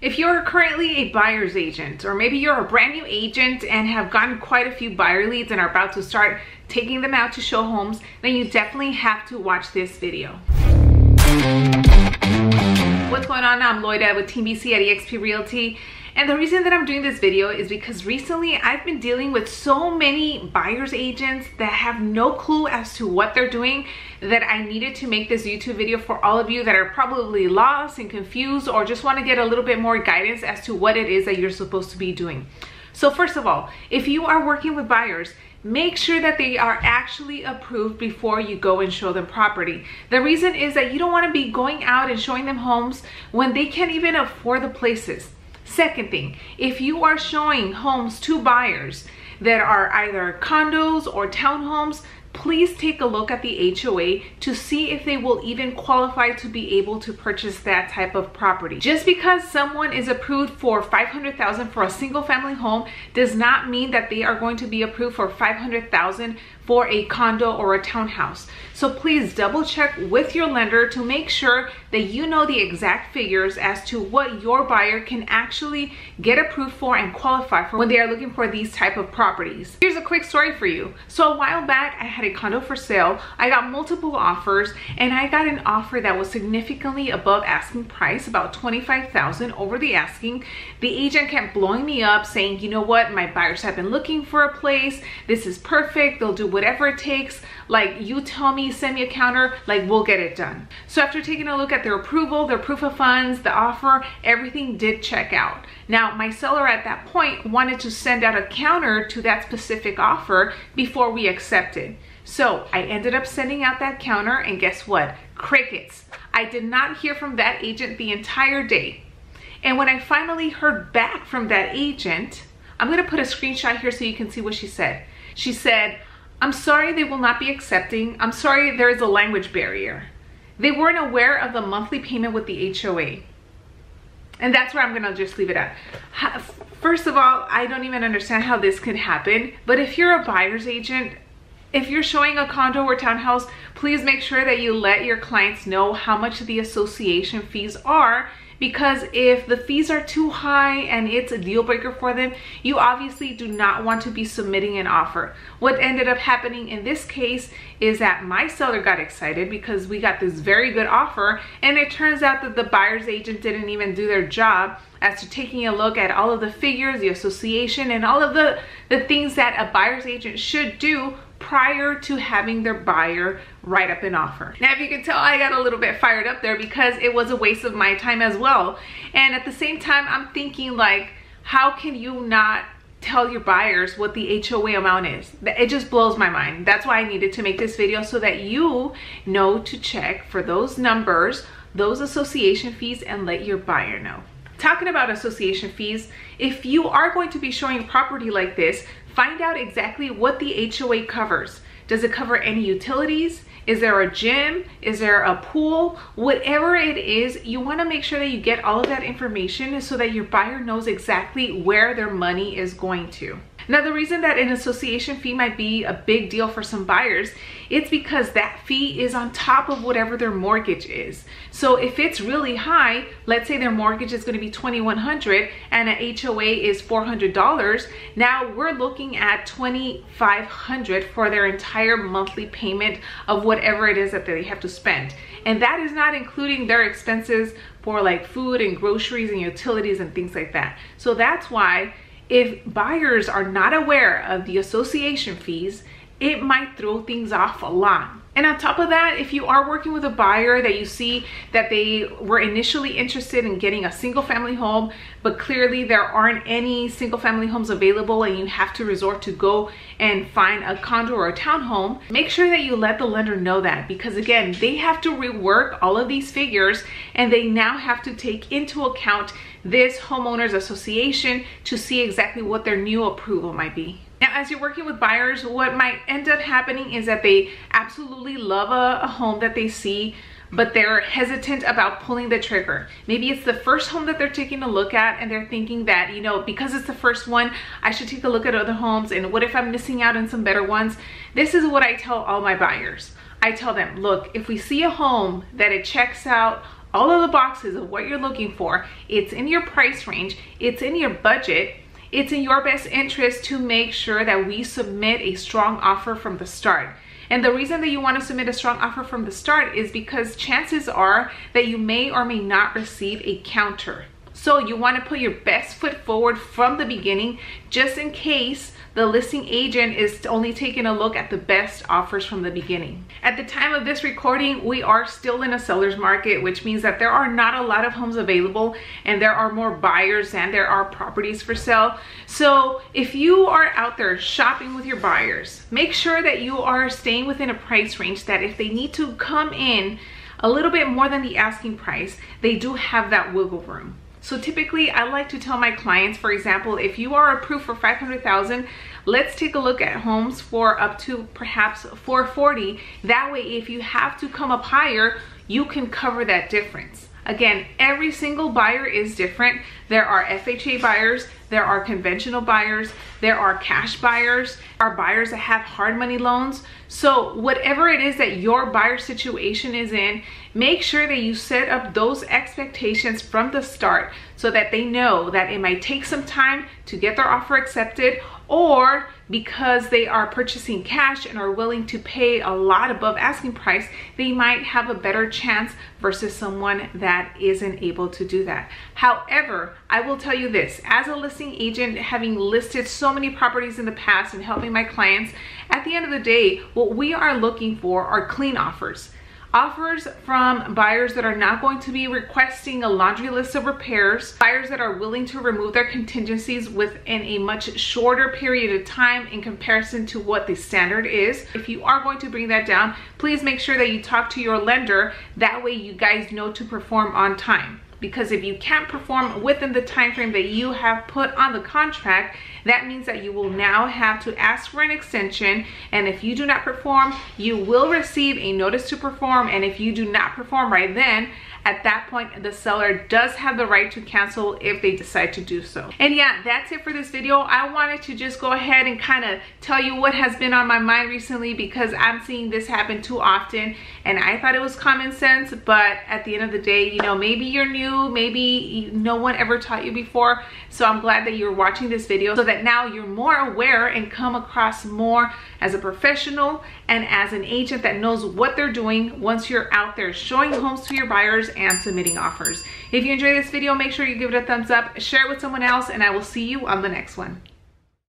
If you're currently a buyer's agent, or maybe you're a brand new agent and have gotten quite a few buyer leads and are about to start taking them out to show homes, then you definitely have to watch this video. What's going on? I'm Loida with Team BC at eXp Realty. And the reason that I'm doing this video is because recently I've been dealing with so many buyer's agents that have no clue as to what they're doing that I needed to make this YouTube video for all of you that are probably lost and confused or just want to get a little bit more guidance as to what it is that you're supposed to be doing. So first of all, if you are working with buyers, make sure that they are actually approved before you go and show them property. The reason is that you don't want to be going out and showing them homes when they can't even afford the places. Second thing, if you are showing homes to buyers that are either condos or townhomes, please take a look at the HOA to see if they will even qualify to be able to purchase that type of property. Just because someone is approved for 500,000 for a single family home does not mean that they are going to be approved for 500,000 for a condo or a townhouse. So please double check with your lender to make sure that you know the exact figures as to what your buyer can actually get approved for and qualify for when they are looking for these type of properties. Here's a quick story for you. So a while back, I had a condo for sale. I got multiple offers and I got an offer that was significantly above asking price, about 25,000 over the asking. The agent kept blowing me up saying, you know what, my buyers have been looking for a place. This is perfect. They'll do whatever it takes like you tell me send me a counter like we'll get it done. So after taking a look at their approval their proof of funds the offer everything did check out. Now my seller at that point wanted to send out a counter to that specific offer before we accepted. So I ended up sending out that counter and guess what? Crickets. I did not hear from that agent the entire day. And when I finally heard back from that agent I'm gonna put a screenshot here so you can see what she said. She said I'm sorry they will not be accepting. I'm sorry there is a language barrier. They weren't aware of the monthly payment with the HOA. And that's where I'm gonna just leave it at. First of all, I don't even understand how this could happen, but if you're a buyer's agent, if you're showing a condo or townhouse, please make sure that you let your clients know how much the association fees are because if the fees are too high and it's a deal breaker for them, you obviously do not want to be submitting an offer. What ended up happening in this case is that my seller got excited because we got this very good offer and it turns out that the buyer's agent didn't even do their job as to taking a look at all of the figures, the association, and all of the, the things that a buyer's agent should do prior to having their buyer write up an offer. Now, if you can tell, I got a little bit fired up there because it was a waste of my time as well. And at the same time, I'm thinking like, how can you not tell your buyers what the HOA amount is. It just blows my mind. That's why I needed to make this video so that you know to check for those numbers, those association fees, and let your buyer know. Talking about association fees, if you are going to be showing property like this, find out exactly what the HOA covers. Does it cover any utilities? Is there a gym? Is there a pool? Whatever it is, you wanna make sure that you get all of that information so that your buyer knows exactly where their money is going to. Now, the reason that an association fee might be a big deal for some buyers, it's because that fee is on top of whatever their mortgage is. So if it's really high, let's say their mortgage is gonna be 2100 and an HOA is $400, now we're looking at 2500 for their entire monthly payment of whatever it is that they have to spend. And that is not including their expenses for like food and groceries and utilities and things like that. So that's why if buyers are not aware of the association fees, it might throw things off a lot. And on top of that, if you are working with a buyer that you see that they were initially interested in getting a single family home, but clearly there aren't any single family homes available and you have to resort to go and find a condo or a townhome, make sure that you let the lender know that because again, they have to rework all of these figures and they now have to take into account this homeowners association to see exactly what their new approval might be. Now, as you're working with buyers, what might end up happening is that they absolutely love a, a, home that they see, but they're hesitant about pulling the trigger. Maybe it's the first home that they're taking a look at and they're thinking that, you know, because it's the first one, I should take a look at other homes and what if I'm missing out on some better ones? This is what I tell all my buyers. I tell them, look, if we see a home that it checks out all of the boxes of what you're looking for, it's in your price range, it's in your budget, it's in your best interest to make sure that we submit a strong offer from the start. And the reason that you want to submit a strong offer from the start is because chances are that you may or may not receive a counter. So you want to put your best foot forward from the beginning just in case the listing agent is only taking a look at the best offers from the beginning. At the time of this recording, we are still in a seller's market, which means that there are not a lot of homes available and there are more buyers than there are properties for sale. So if you are out there shopping with your buyers, make sure that you are staying within a price range that if they need to come in a little bit more than the asking price, they do have that wiggle room. So typically I like to tell my clients, for example, if you are approved for 500,000, let's take a look at homes for up to perhaps 440. That way, if you have to come up higher, you can cover that difference. Again, every single buyer is different. There are FHA buyers, there are conventional buyers, there are cash buyers, are buyers that have hard money loans. So whatever it is that your buyer situation is in, make sure that you set up those expectations from the start so that they know that it might take some time to get their offer accepted or because they are purchasing cash and are willing to pay a lot above asking price, they might have a better chance versus someone that isn't able to do that. However, I will tell you this, as a listing agent, having listed so many properties in the past and helping my clients, at the end of the day, what we are looking for are clean offers offers from buyers that are not going to be requesting a laundry list of repairs, buyers that are willing to remove their contingencies within a much shorter period of time in comparison to what the standard is. If you are going to bring that down, please make sure that you talk to your lender. That way you guys know to perform on time because if you can't perform within the time frame that you have put on the contract that means that you will now have to ask for an extension. And if you do not perform you will receive a notice to perform. And if you do not perform right then at that point the seller does have the right to cancel if they decide to do so. And yeah that's it for this video. I wanted to just go ahead and kind of tell you what has been on my mind recently because i'm seeing this happen too often and i thought it was common sense but at the end of the day you know maybe you're new maybe no one ever taught you before. So i'm glad that you're watching this video so that now you're more aware and come across more as a professional and as an agent that knows what they're doing once you're out there showing homes to your buyers and submitting offers. If you enjoyed this video, make sure you give it a thumbs up, share it with someone else, and I will see you on the next one.